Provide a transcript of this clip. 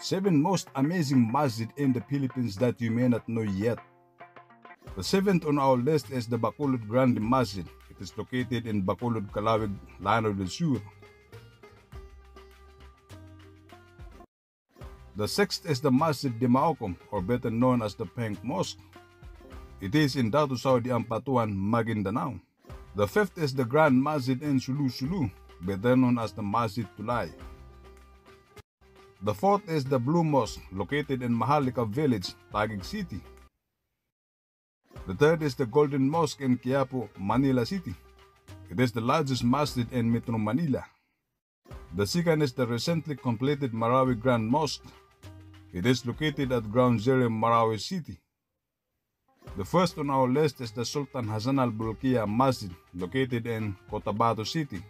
Seven most amazing masjid in the Philippines that you may not know yet. The seventh on our list is the Bacolod Grand Masjid. It is located in Bacolod, Calawi, Lanao del Sur. The sixth is the Masjid Dimaukom, or better known as the Pink Mosque. It is in Datu Saudi Ampatuan, Maguindanao. The fifth is the Grand Masjid in Jolo Sulu, better known as the Masjid Tulay. The fourth is the Blue Mosque, located in Maharlika Village, Taguig City. The third is the Golden Mosque in Quiapo, Manila City. It is the largest masjid in Metro Manila. The second is the recently completed Marawi Grand Mosque. It is located at Ground Zero, Marawi City. The first on our list is the Sultan Hassanal Bolkiah Masjid, located in Cotabato City.